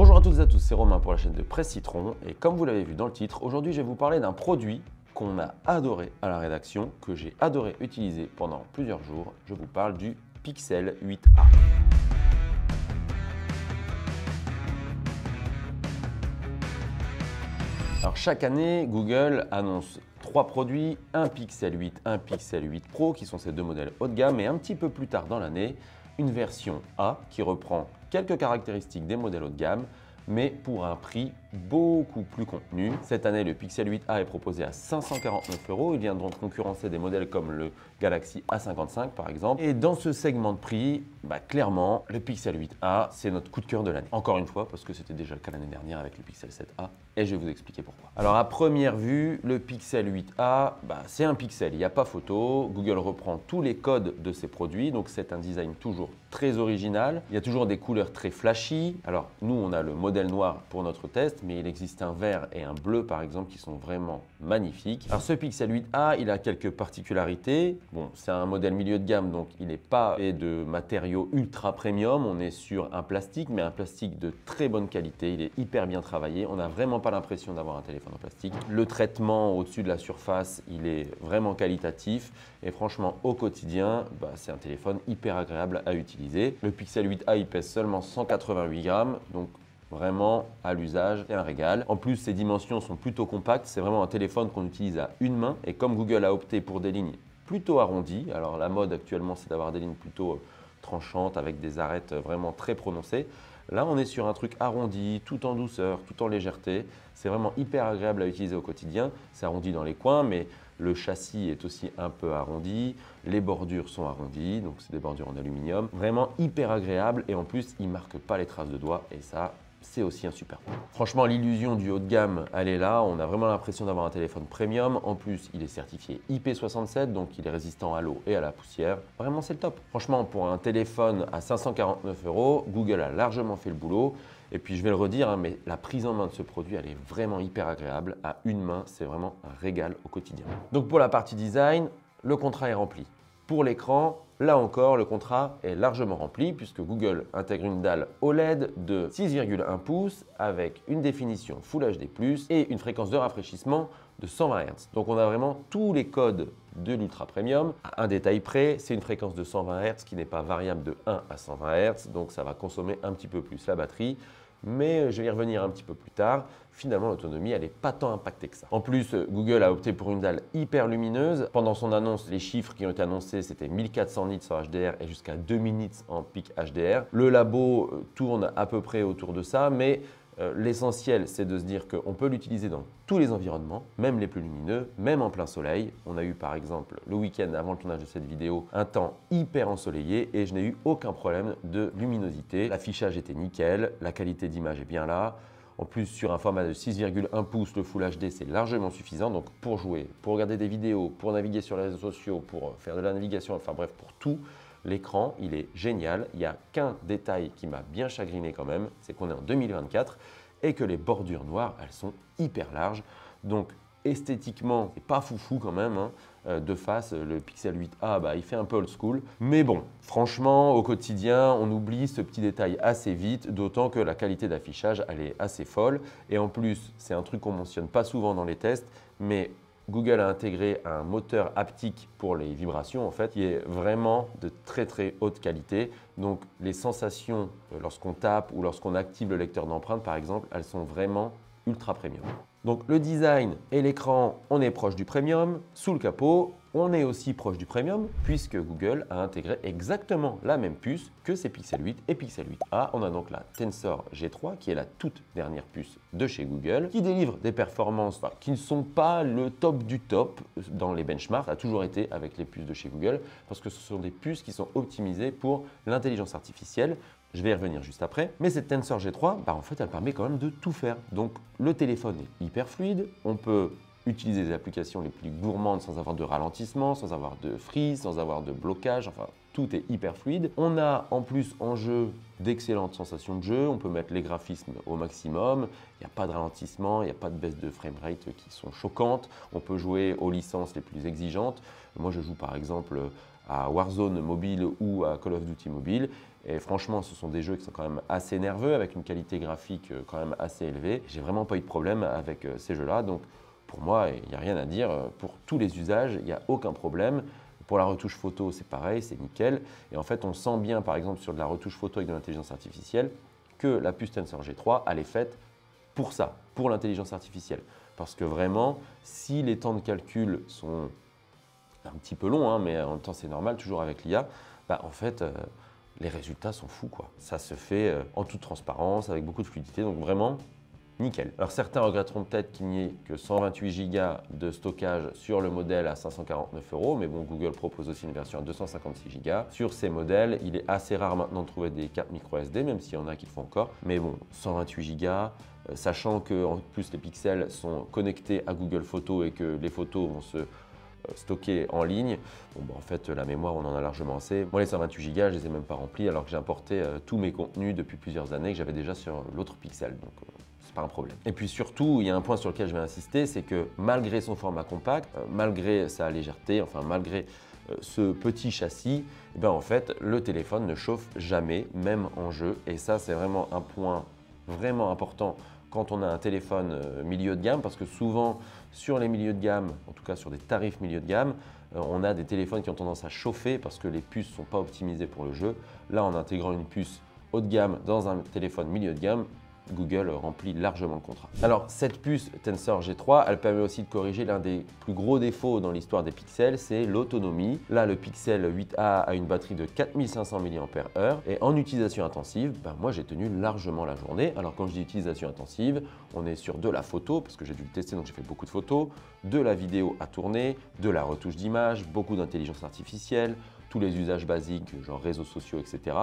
Bonjour à toutes et à tous, c'est Romain pour la chaîne de Presse Citron et comme vous l'avez vu dans le titre, aujourd'hui je vais vous parler d'un produit qu'on a adoré à la rédaction, que j'ai adoré utiliser pendant plusieurs jours. Je vous parle du Pixel 8A. Alors chaque année, Google annonce trois produits, un Pixel 8, un Pixel 8 Pro, qui sont ces deux modèles haut de gamme, et un petit peu plus tard dans l'année, une version A qui reprend quelques caractéristiques des modèles haut de gamme, mais pour un prix beaucoup plus contenu. Cette année, le Pixel 8a est proposé à 549 euros. Il viendront concurrencer des modèles comme le Galaxy A55 par exemple. Et dans ce segment de prix, bah, clairement, le Pixel 8a, c'est notre coup de cœur de l'année. Encore une fois, parce que c'était déjà le cas l'année dernière avec le Pixel 7a, et je vais vous expliquer pourquoi. Alors à première vue, le Pixel 8a, bah, c'est un pixel, il n'y a pas photo. Google reprend tous les codes de ses produits, donc c'est un design toujours très original. Il y a toujours des couleurs très flashy. Alors nous, on a le modèle noir pour notre test, mais il existe un vert et un bleu par exemple qui sont vraiment magnifiques. Alors ce Pixel 8a, il a quelques particularités. Bon, c'est un modèle milieu de gamme, donc il n'est pas fait de matériaux ultra premium. On est sur un plastique, mais un plastique de très bonne qualité. Il est hyper bien travaillé. On n'a vraiment pas l'impression d'avoir un téléphone en plastique. Le traitement au-dessus de la surface, il est vraiment qualitatif. Et franchement, au quotidien, bah, c'est un téléphone hyper agréable à utiliser. Le Pixel 8a, il pèse seulement 188 grammes, donc Vraiment, à l'usage, c'est un régal. En plus, ses dimensions sont plutôt compactes. C'est vraiment un téléphone qu'on utilise à une main. Et comme Google a opté pour des lignes plutôt arrondies, alors la mode actuellement, c'est d'avoir des lignes plutôt euh, tranchantes avec des arêtes euh, vraiment très prononcées. Là, on est sur un truc arrondi, tout en douceur, tout en légèreté. C'est vraiment hyper agréable à utiliser au quotidien. C'est arrondi dans les coins, mais le châssis est aussi un peu arrondi. Les bordures sont arrondies, donc c'est des bordures en aluminium. Vraiment hyper agréable et en plus, il ne marque pas les traces de doigts et ça, c'est aussi un super. Franchement, l'illusion du haut de gamme, elle est là. On a vraiment l'impression d'avoir un téléphone premium. En plus, il est certifié IP67, donc il est résistant à l'eau et à la poussière. Vraiment, c'est le top. Franchement, pour un téléphone à 549 euros, Google a largement fait le boulot. Et puis, je vais le redire, hein, mais la prise en main de ce produit, elle est vraiment hyper agréable. À une main, c'est vraiment un régal au quotidien. Donc, pour la partie design, le contrat est rempli. Pour l'écran, là encore, le contrat est largement rempli puisque Google intègre une dalle OLED de 6,1 pouces avec une définition Full HD+, et une fréquence de rafraîchissement de 120 Hz. Donc on a vraiment tous les codes de l'Ultra Premium. Un détail près, c'est une fréquence de 120 Hz qui n'est pas variable de 1 à 120 Hz, donc ça va consommer un petit peu plus la batterie mais je vais y revenir un petit peu plus tard. Finalement, l'autonomie, elle n'est pas tant impactée que ça. En plus, Google a opté pour une dalle hyper lumineuse. Pendant son annonce, les chiffres qui ont été annoncés, c'était 1400 nits en HDR et jusqu'à 2000 nits en pic HDR. Le labo euh, tourne à peu près autour de ça, mais euh, l'essentiel, c'est de se dire qu'on peut l'utiliser dans tous les environnements, même les plus lumineux, même en plein soleil. On a eu par exemple le week-end avant le tournage de cette vidéo un temps hyper ensoleillé et je n'ai eu aucun problème de luminosité. L'affichage était nickel, la qualité d'image est bien là. En plus, sur un format de 6,1 pouces, le Full HD, c'est largement suffisant. Donc, pour jouer, pour regarder des vidéos, pour naviguer sur les réseaux sociaux, pour faire de la navigation, enfin bref, pour tout, L'écran, il est génial. Il n'y a qu'un détail qui m'a bien chagriné quand même, c'est qu'on est en 2024 et que les bordures noires, elles sont hyper larges. Donc esthétiquement, c'est pas foufou quand même. Hein. Euh, de face, le Pixel 8a, bah, il fait un peu old school. Mais bon, franchement, au quotidien, on oublie ce petit détail assez vite, d'autant que la qualité d'affichage, elle est assez folle. Et en plus, c'est un truc qu'on mentionne pas souvent dans les tests, mais Google a intégré un moteur haptique pour les vibrations en fait, qui est vraiment de très très haute qualité. Donc les sensations euh, lorsqu'on tape ou lorsqu'on active le lecteur d'empreintes par exemple, elles sont vraiment ultra premium. Donc le design et l'écran, on est proche du premium. Sous le capot, on est aussi proche du premium puisque Google a intégré exactement la même puce que ses Pixel 8 et Pixel 8a. On a donc la Tensor G3 qui est la toute dernière puce de chez Google qui délivre des performances qui ne sont pas le top du top dans les benchmarks. A toujours été avec les puces de chez Google parce que ce sont des puces qui sont optimisées pour l'intelligence artificielle. Je vais y revenir juste après. Mais cette Tensor G3, bah en fait, elle permet quand même de tout faire. Donc le téléphone est hyper fluide. On peut utiliser les applications les plus gourmandes sans avoir de ralentissement, sans avoir de freeze, sans avoir de blocage, enfin tout est hyper fluide. On a en plus en jeu d'excellentes sensations de jeu, on peut mettre les graphismes au maximum, il n'y a pas de ralentissement, il n'y a pas de baisse de framerate qui sont choquantes, on peut jouer aux licences les plus exigeantes. Moi je joue par exemple à Warzone mobile ou à Call of Duty mobile. Et franchement, ce sont des jeux qui sont quand même assez nerveux, avec une qualité graphique euh, quand même assez élevée. J'ai vraiment pas eu de problème avec euh, ces jeux-là. Donc pour moi, il n'y a rien à dire. Pour tous les usages, il n'y a aucun problème. Pour la retouche photo, c'est pareil, c'est nickel. Et en fait, on sent bien, par exemple, sur de la retouche photo avec de l'intelligence artificielle, que la puce Tensor G3, elle est faite pour ça, pour l'intelligence artificielle. Parce que vraiment, si les temps de calcul sont un petit peu longs, hein, mais en même temps c'est normal, toujours avec l'IA, bah, en fait, euh, les résultats sont fous. Quoi. Ça se fait euh, en toute transparence, avec beaucoup de fluidité. Donc vraiment, nickel. Alors certains regretteront peut-être qu'il n'y ait que 128 Go de stockage sur le modèle à 549 euros, mais bon, Google propose aussi une version à 256 Go. Sur ces modèles, il est assez rare maintenant de trouver des cartes micro SD, même s'il y en a qui le font encore. Mais bon, 128 Go, euh, sachant que en plus les pixels sont connectés à Google Photos et que les photos vont se euh, stockés en ligne. Bon, bah, en fait, la mémoire, on en a largement assez. Moi, les 128 Go, je les ai même pas remplis alors que j'ai importé euh, tous mes contenus depuis plusieurs années que j'avais déjà sur l'autre Pixel. Pas un problème. Et puis surtout, il y a un point sur lequel je vais insister, c'est que malgré son format compact, malgré sa légèreté, enfin malgré ce petit châssis, eh ben, en fait, le téléphone ne chauffe jamais, même en jeu. Et ça, c'est vraiment un point vraiment important quand on a un téléphone euh, milieu de gamme, parce que souvent sur les milieux de gamme, en tout cas sur des tarifs milieu de gamme, euh, on a des téléphones qui ont tendance à chauffer parce que les puces ne sont pas optimisées pour le jeu. Là, en intégrant une puce haut de gamme dans un téléphone milieu de gamme, Google remplit largement le contrat. Alors cette puce Tensor G3, elle permet aussi de corriger l'un des plus gros défauts dans l'histoire des pixels, c'est l'autonomie. Là, le Pixel 8a a une batterie de 4500 mAh et en utilisation intensive, ben, moi j'ai tenu largement la journée. Alors quand je dis utilisation intensive, on est sur de la photo, parce que j'ai dû le tester donc j'ai fait beaucoup de photos, de la vidéo à tourner, de la retouche d'image, beaucoup d'intelligence artificielle, tous les usages basiques, genre réseaux sociaux, etc.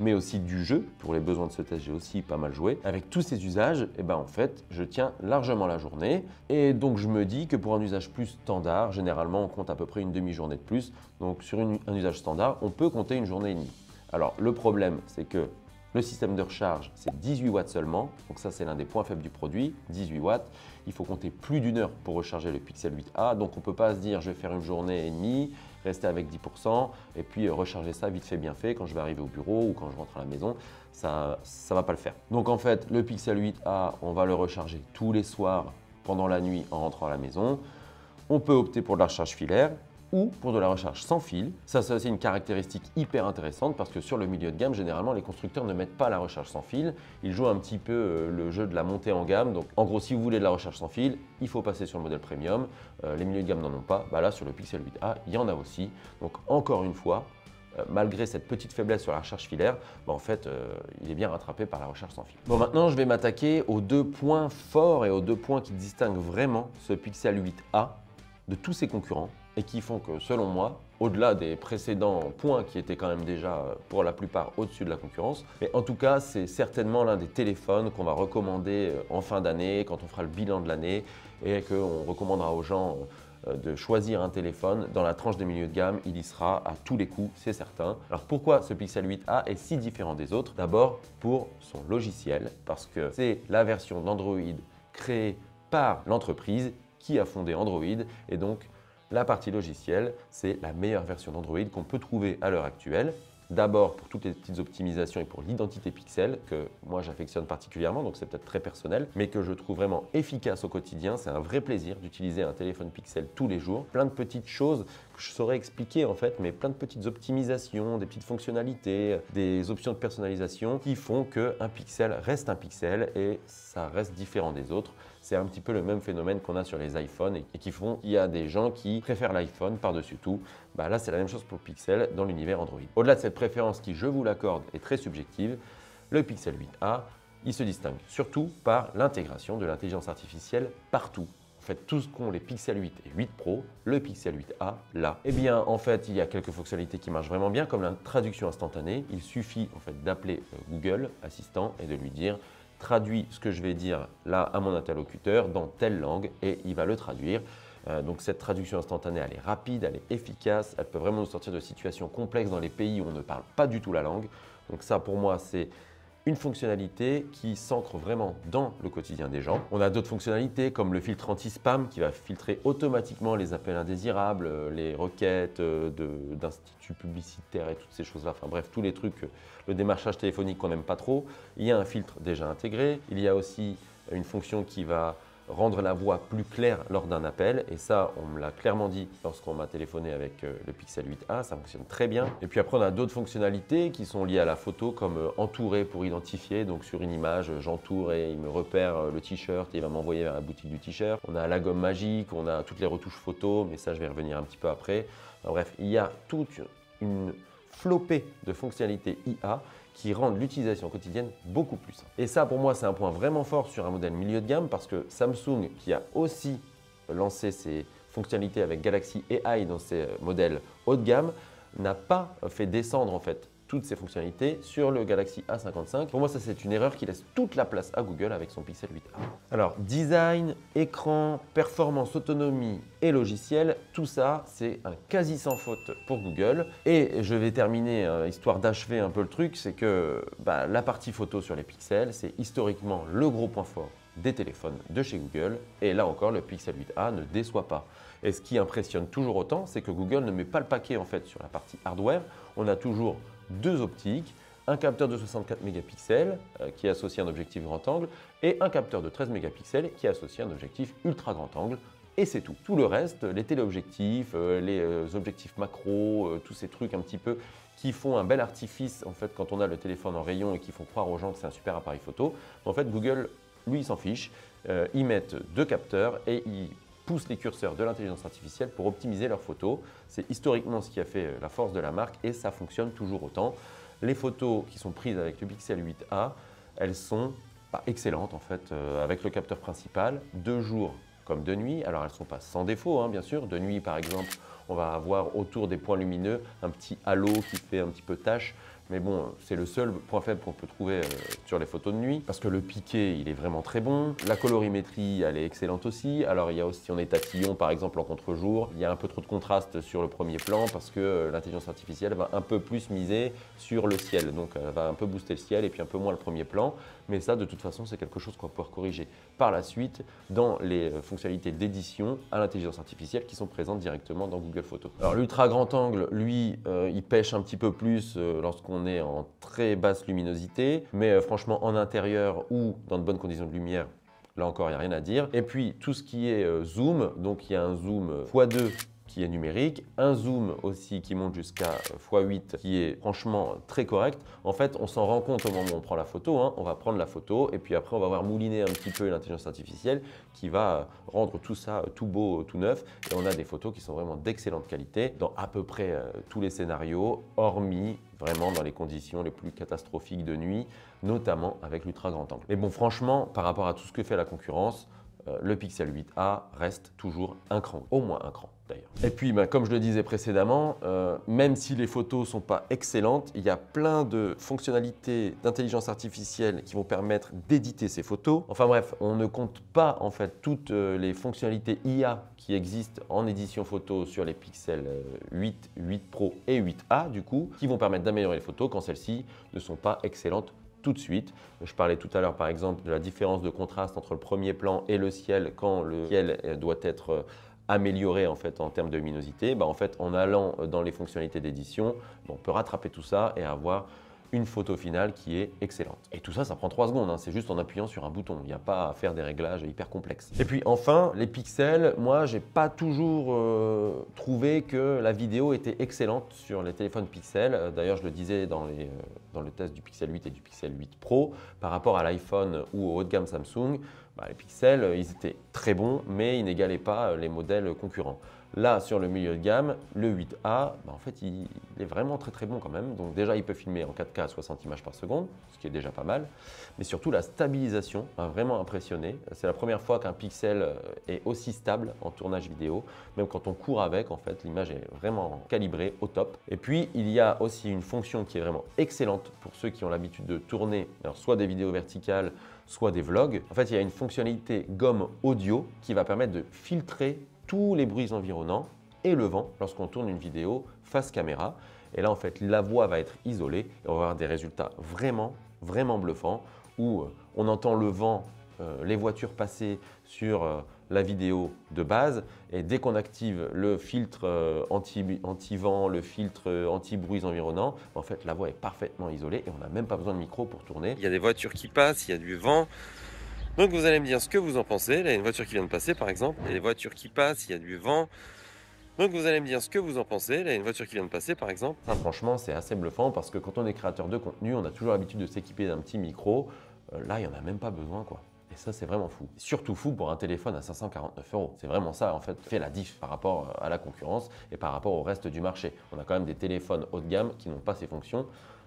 Mais aussi du jeu. Pour les besoins de ce test, j'ai aussi pas mal joué. Avec tous ces usages, eh ben, en fait, je tiens largement la journée. Et donc, je me dis que pour un usage plus standard, généralement, on compte à peu près une demi-journée de plus. Donc, sur un usage standard, on peut compter une journée et demie. Alors, le problème, c'est que le système de recharge, c'est 18 watts seulement. Donc ça, c'est l'un des points faibles du produit, 18 watts. Il faut compter plus d'une heure pour recharger le Pixel 8a. Donc on ne peut pas se dire, je vais faire une journée et demie, rester avec 10% et puis recharger ça vite fait, bien fait quand je vais arriver au bureau ou quand je rentre à la maison. Ça ne va pas le faire. Donc en fait, le Pixel 8a, on va le recharger tous les soirs pendant la nuit en rentrant à la maison. On peut opter pour de la recharge filaire ou pour de la recharge sans fil. Ça, c'est aussi une caractéristique hyper intéressante parce que sur le milieu de gamme, généralement, les constructeurs ne mettent pas la recharge sans fil. Ils jouent un petit peu euh, le jeu de la montée en gamme. Donc, en gros, si vous voulez de la recharge sans fil, il faut passer sur le modèle premium. Euh, les milieux de gamme n'en ont pas. Bah là, sur le Pixel 8a, il y en a aussi. Donc, encore une fois, euh, malgré cette petite faiblesse sur la recharge filaire, bah, en fait, il est bien rattrapé par la recharge sans fil. Bon, maintenant, je vais m'attaquer aux deux points forts et aux deux points qui distinguent vraiment ce Pixel 8a de tous ses concurrents et qui font que, selon moi, au-delà des précédents points qui étaient quand même déjà euh, pour la plupart au-dessus de la concurrence, mais en tout cas, c'est certainement l'un des téléphones qu'on va recommander euh, en fin d'année, quand on fera le bilan de l'année, et qu'on recommandera aux gens euh, de choisir un téléphone. Dans la tranche des milieux de gamme, il y sera à tous les coups, c'est certain. Alors pourquoi ce Pixel 8a est si différent des autres? D'abord pour son logiciel, parce que c'est la version d'Android créée par l'entreprise qui a fondé Android, et donc la partie logicielle, c'est la meilleure version d'Android qu'on peut trouver à l'heure actuelle. D'abord pour toutes les petites optimisations et pour l'identité pixel que moi j'affectionne particulièrement, donc c'est peut-être très personnel, mais que je trouve vraiment efficace au quotidien. C'est un vrai plaisir d'utiliser un téléphone pixel tous les jours. Plein de petites choses je saurais expliquer en fait, mais plein de petites optimisations, des petites fonctionnalités, des options de personnalisation qui font qu'un pixel reste un pixel et ça reste différent des autres. C'est un petit peu le même phénomène qu'on a sur les iPhones et, qui font qu'il y a des gens qui préfèrent l'iPhone par-dessus tout. Bah là, c'est la même chose pour le Pixel dans l'univers Android. Au-delà de cette préférence qui, je vous l'accorde, est très subjective, le Pixel 8a, il se distingue surtout par l'intégration de l'intelligence artificielle partout. En fait, tout ce qu'ont les Pixel 8 et 8 Pro, le Pixel 8a là. Eh bien, en fait, il y a quelques fonctionnalités qui marchent vraiment bien, comme la traduction instantanée. Il suffit en fait d'appeler euh, Google Assistant et de lui dire traduit ce que je vais dire là à mon interlocuteur dans telle langue et il va le traduire. Euh, donc cette traduction instantanée, elle est rapide, elle est efficace, elle peut vraiment nous sortir de situations complexes dans les pays où on ne parle pas du tout la langue. Donc ça, pour moi, c'est une fonctionnalité qui s'ancre vraiment dans le quotidien des gens. On a d'autres fonctionnalités comme le filtre anti-spam qui va filtrer automatiquement les appels indésirables, euh, les requêtes euh, d'instituts publicitaires et toutes ces choses-là. Enfin bref, tous les trucs, le démarchage téléphonique qu'on n'aime pas trop. Il y a un filtre déjà intégré. Il y a aussi une fonction qui va rendre la voix plus claire lors d'un appel. Et ça, on me l'a clairement dit lorsqu'on m'a téléphoné avec euh, le Pixel 8a, ça fonctionne très bien. Et puis après, on a d'autres fonctionnalités qui sont liées à la photo, comme euh, entourer pour identifier. Donc sur une image, j'entoure et il me repère euh, le t-shirt et il va m'envoyer vers la boutique du t-shirt. On a la gomme magique, on a toutes les retouches photos, mais ça, je vais revenir un petit peu après. bref, il y a toute une flopée de fonctionnalités IA qui rendent l'utilisation quotidienne beaucoup plus simple. Et ça, pour moi, c'est un point vraiment fort sur un modèle milieu de gamme parce que Samsung, qui a aussi lancé ses fonctionnalités avec Galaxy AI dans ses modèles haut de gamme, n'a pas fait descendre en fait toutes ces fonctionnalités sur le Galaxy A55. Pour moi, ça c'est une erreur qui laisse toute la place à Google avec son Pixel 8a. Alors, design, écran, performance, autonomie et logiciel, tout ça, c'est un quasi sans faute pour Google. Et je vais terminer, euh, histoire d'achever un peu le truc, c'est que bah, la partie photo sur les pixels, c'est historiquement le gros point fort des téléphones de chez Google. Et là encore, le Pixel 8a ne déçoit pas. Et ce qui impressionne toujours autant, c'est que Google ne met pas le paquet en fait sur la partie hardware. On a toujours deux optiques, un capteur de 64 mégapixels euh, qui est associé à un objectif grand angle et un capteur de 13 mégapixels qui est associé à un objectif ultra grand angle. Et c'est tout. Tout le reste, les téléobjectifs, euh, les euh, objectifs macro, tous ces trucs un petit peu qui font un bel artifice en fait quand on a le téléphone en rayon et qui font croire aux gens que c'est un super appareil photo. En fait, Google, lui, s'en fiche. ils mettent deux capteurs et ils les curseurs de l'intelligence artificielle pour optimiser leurs photos. C'est historiquement ce qui a fait euh, la force de la marque et ça fonctionne toujours autant. Les photos qui sont prises avec le Pixel 8a, elles sont excellentes en fait euh, avec le capteur principal, de jour comme de nuit. Alors elles ne sont pas sans défaut hein, bien sûr. De nuit par exemple, on va avoir autour des points lumineux un petit halo qui fait un petit peu tache. Mais bon, c'est le seul point faible qu'on peut trouver euh, sur les photos de nuit, parce que le piqué, il est vraiment très bon. La colorimétrie, elle est excellente aussi. Alors, il y a aussi, on est tatillon, par exemple, en contre-jour. Il y a un peu trop de contraste sur le premier plan, parce que euh, l'intelligence artificielle va un peu plus miser sur le ciel. Donc, elle va un peu booster le ciel et puis un peu moins le premier plan. Mais ça, de toute façon, c'est quelque chose qu'on va pouvoir corriger par la suite dans les euh, fonctionnalités d'édition à l'intelligence artificielle qui sont présentes directement dans Google Photos. Alors, l'ultra grand angle, lui, il pêche un petit peu plus lorsqu'on on est en très basse luminosité, mais euh, franchement en intérieur ou dans de bonnes conditions de lumière, là encore il n'y a rien à dire. Et puis tout ce qui est euh, zoom, donc il y a un zoom x2 qui est numérique, un zoom aussi qui monte jusqu'à x8 qui est franchement très correct. En fait, on s'en rend compte au moment où on prend la photo. Hein. On va prendre la photo et puis après, on va voir mouliner un petit peu l'intelligence artificielle qui va rendre tout ça tout beau, tout neuf. Et on a des photos qui sont vraiment d'excellente qualité dans à peu près euh, tous les scénarios, hormis vraiment dans les conditions les plus catastrophiques de nuit, notamment avec l'ultra grand angle. Mais bon, franchement, par rapport à tout ce que fait la concurrence, euh, le Pixel 8a reste toujours un cran, au moins un cran Et puis, bah, comme je le disais précédemment, euh, même si les photos sont pas excellentes, il y a plein de fonctionnalités d'intelligence artificielle qui vont permettre d'éditer ces photos. Enfin bref, on ne compte pas en fait toutes euh, les fonctionnalités IA qui existent en édition photo sur les Pixel 8, 8 Pro et 8A du coup, qui vont permettre d'améliorer les photos quand celles-ci ne sont pas excellentes tout de suite. Je parlais tout à l'heure par exemple de la différence de contraste entre le premier plan et le ciel quand le ciel euh, doit être euh, amélioré en fait en termes de luminosité. Bah, en fait, en allant dans les fonctionnalités d'édition, on peut rattraper tout ça et avoir une photo finale qui est excellente. Et tout ça, ça prend 3 secondes, hein. c'est juste en appuyant sur un bouton, il n'y a pas à faire des réglages hyper complexes. Et puis enfin, les pixels, moi j'ai pas toujours euh, trouvé que la vidéo était excellente sur les téléphones pixels. Euh, d'ailleurs, je le disais dans, les, euh, dans le test du Pixel 8 et du Pixel 8 Pro, par rapport à l'iPhone ou au haut de gamme Samsung, bah, les pixels, ils étaient très bons, mais ils n'égalaient pas les modèles concurrents. Là, sur le milieu de gamme, le 8A, bah, en fait, il, est vraiment très très bon quand même. Donc déjà, il peut filmer en 4K à 60 images par seconde, ce qui est déjà pas mal. Mais surtout, la stabilisation m'a vraiment impressionné. C'est la première fois qu'un pixel euh, est aussi stable en tournage vidéo. Même quand on court avec, en fait, l'image est vraiment calibrée au top. Et puis, il y a aussi une fonction qui est vraiment excellente pour ceux qui ont l'habitude de tourner soit des vidéos verticales, soit des vlogs. En fait, il y a une fonctionnalité gomme audio qui va permettre de filtrer tous les bruits environnants et le vent lorsqu'on tourne une vidéo face caméra. Et là, en fait, la voix va être isolée et on va avoir des résultats vraiment vraiment bluffant où euh, on entend le vent, euh, les voitures passer sur euh, la vidéo de base et dès qu'on active le filtre anti-vent, le filtre anti-bruit environnant, en fait la voix est parfaitement isolée et on n'a même pas besoin de micro pour tourner. Il y a des voitures qui passent, il y a du vent. Donc vous allez me dire ce que vous en pensez. Là, il y a une voiture qui vient de passer par exemple. Il y a des voitures qui passent, il y a du vent. Donc vous allez me dire ce que vous en pensez. Là, il y a une voiture qui vient de passer par exemple. franchement, c'est assez bluffant parce que quand on est créateur de contenu, on a toujours l'habitude de s'équiper d'un petit micro. Euh, là, il n'y en a même pas besoin quoi. Et ça, c'est vraiment fou. Surtout fou pour un téléphone à 549 euros. C'est vraiment ça, en fait, fait la diff par rapport à la concurrence et par rapport au reste du marché. On a quand même des téléphones haut de gamme qui n'ont pas ces fonctions.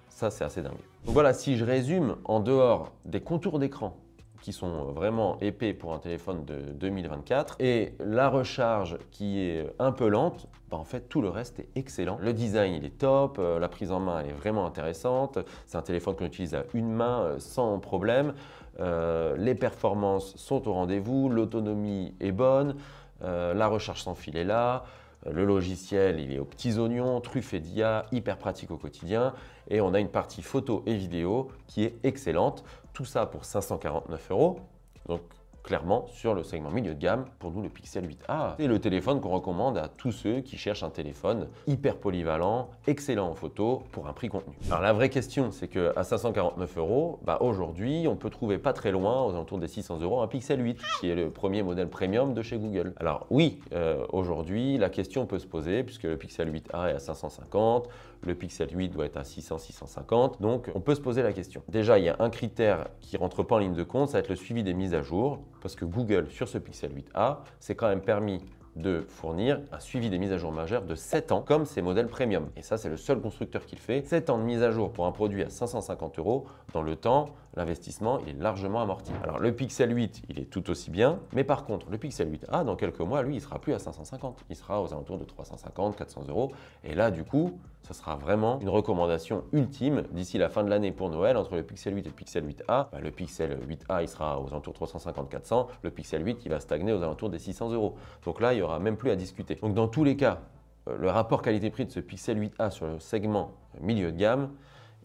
Ça, c'est assez dingue. Donc voilà, si je résume, en dehors des contours d'écran qui sont vraiment épais pour un téléphone de 2024 et la recharge qui est un peu lente, bah, en fait tout le reste est excellent. Le design il est top, euh, la prise en main est vraiment intéressante, c'est un téléphone qu'on utilise à une main euh, sans problème, euh, les performances sont au rendez-vous, l'autonomie est bonne, la recharge sans fil est là, le logiciel, il est aux petits oignons, truffé d'IA, hyper pratique au quotidien. Et on a une partie photo et vidéo qui est excellente. Tout ça pour 549 euros. Donc clairement sur le segment milieu de gamme, pour nous le Pixel 8a. C'est le téléphone qu'on recommande à tous ceux qui cherchent un téléphone hyper polyvalent, excellent en photo pour un prix contenu. Alors la vraie question, c'est qu'à 549 euros, bah aujourd'hui, on peut trouver pas très loin, aux alentours des 600 euros, un Pixel 8, qui est le premier modèle premium de chez Google. Alors oui, euh, aujourd'hui, la question peut se poser, puisque le Pixel 8a est à 550, le Pixel 8 doit être à 600-650, donc on peut se poser la question. Déjà, il y a un critère qui rentre pas en ligne de compte, ça va être le suivi des mises à jour parce que Google, sur ce Pixel 8a, s'est quand même permis de fournir un suivi des mises à jour majeures de 7 ans, comme ces modèles premium. Et ça, c'est le seul constructeur qui le fait. 7 ans de mise à jour pour un produit à 550 euros, dans le temps, l'investissement est largement amorti. Alors le Pixel 8, il est tout aussi bien, mais par contre, le Pixel 8a, dans quelques mois, lui, il sera plus à 550. Il sera aux alentours de 350, 400 euros. Et là, du coup, ce sera vraiment une recommandation ultime d'ici la fin de l'année pour Noël entre le Pixel 8 et le Pixel 8a. Bah, le Pixel 8a, il sera aux alentours de 350-400. Le Pixel 8, il va stagner aux alentours des 600 euros. Donc là, il n'y aura même plus à discuter. Donc dans tous les cas, euh, le rapport qualité-prix de ce Pixel 8a sur le segment milieu de gamme,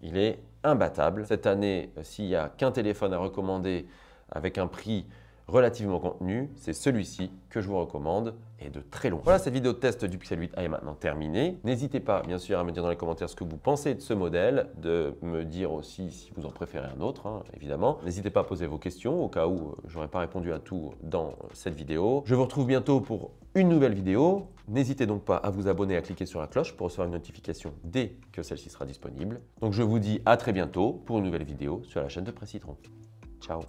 il est imbattable. Cette année, euh, s'il n'y a qu'un téléphone à recommander avec un prix relativement contenu, c'est celui-ci que je vous recommande et de très long. Voilà, cette vidéo de test du Pixel 8a est maintenant terminée. N'hésitez pas, bien sûr, à me dire dans les commentaires ce que vous pensez de ce modèle, de me dire aussi si vous en préférez un autre, hein, évidemment. N'hésitez pas à poser vos questions au cas où euh, j'aurais pas répondu à tout dans cette vidéo. Je vous retrouve bientôt pour une nouvelle vidéo. N'hésitez donc pas à vous abonner et à cliquer sur la cloche pour recevoir une notification dès que celle-ci sera disponible. Donc je vous dis à très bientôt pour une nouvelle vidéo sur la chaîne de Presse Ciao